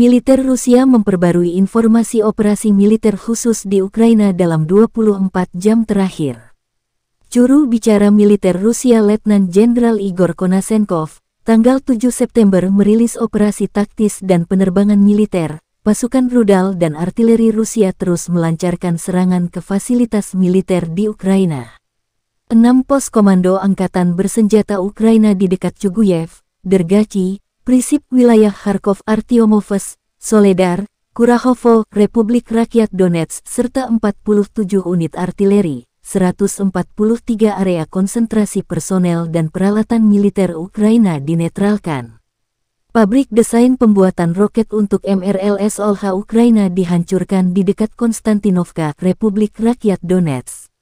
Militer Rusia memperbarui informasi operasi militer khusus di Ukraina dalam 24 jam terakhir. Juru bicara militer Rusia Letnan Jenderal Igor Konasenkov, tanggal 7 September merilis operasi taktis dan penerbangan militer. Pasukan rudal dan artileri Rusia terus melancarkan serangan ke fasilitas militer di Ukraina. Enam pos komando angkatan bersenjata Ukraina di dekat Chuguyev, Dergachi, Prisip wilayah Kharkov Artyomovsk, Soledar, Kurahovo, Republik Rakyat Donetsk, serta 47 unit artileri, 143 area konsentrasi personel dan peralatan militer Ukraina dinetralkan. Pabrik desain pembuatan roket untuk MRLS Olha Ukraina dihancurkan di dekat Konstantinovka, Republik Rakyat Donetsk.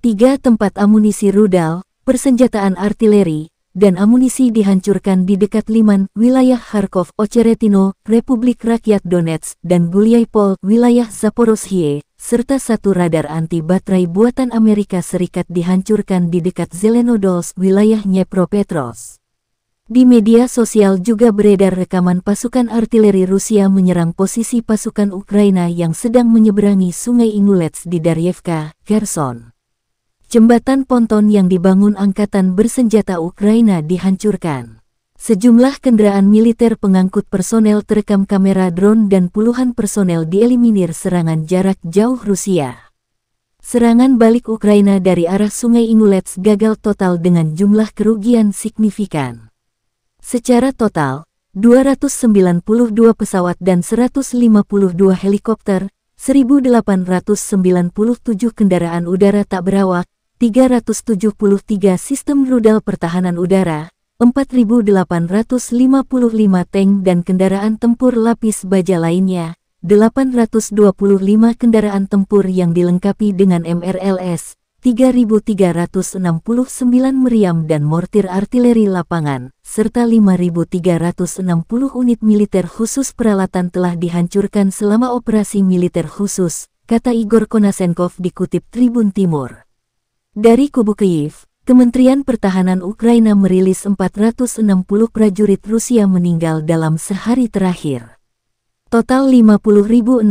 Tiga tempat amunisi rudal, persenjataan artileri, dan amunisi dihancurkan di dekat Liman, wilayah Kharkov, Ocheretino, Republik Rakyat Donetsk, dan Gulyaipol, wilayah Zaporozhye, serta satu radar anti baterai buatan Amerika Serikat dihancurkan di dekat Zelenodolsk, wilayah Dnepropetrovsk. Di media sosial juga beredar rekaman pasukan artileri Rusia menyerang posisi pasukan Ukraina yang sedang menyeberangi Sungai Ingulets di Daryevka, Kherson. Jembatan ponton yang dibangun Angkatan Bersenjata Ukraina dihancurkan. Sejumlah kendaraan militer pengangkut personel terekam kamera drone dan puluhan personel dieliminir serangan jarak jauh Rusia. Serangan balik Ukraina dari arah Sungai Ingulets gagal total dengan jumlah kerugian signifikan. Secara total, 292 pesawat dan 152 helikopter, 1897 kendaraan udara tak berawak, 373 sistem rudal pertahanan udara, 4.855 tank dan kendaraan tempur lapis baja lainnya, 825 kendaraan tempur yang dilengkapi dengan MRLS, 3.369 meriam dan mortir artileri lapangan, serta 5.360 unit militer khusus peralatan telah dihancurkan selama operasi militer khusus, kata Igor Konasenkov dikutip Tribun Timur. Dari kubu Kyiv, Kementerian Pertahanan Ukraina merilis 460 prajurit Rusia meninggal dalam sehari terakhir. Total 50.610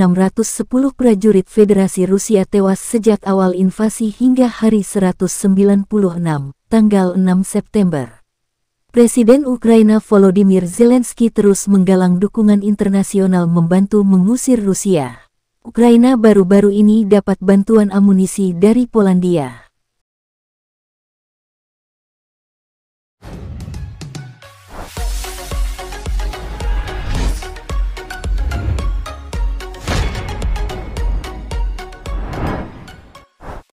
prajurit Federasi Rusia tewas sejak awal invasi hingga hari 196, tanggal 6 September. Presiden Ukraina Volodymyr Zelensky terus menggalang dukungan internasional membantu mengusir Rusia. Ukraina baru-baru ini dapat bantuan amunisi dari Polandia.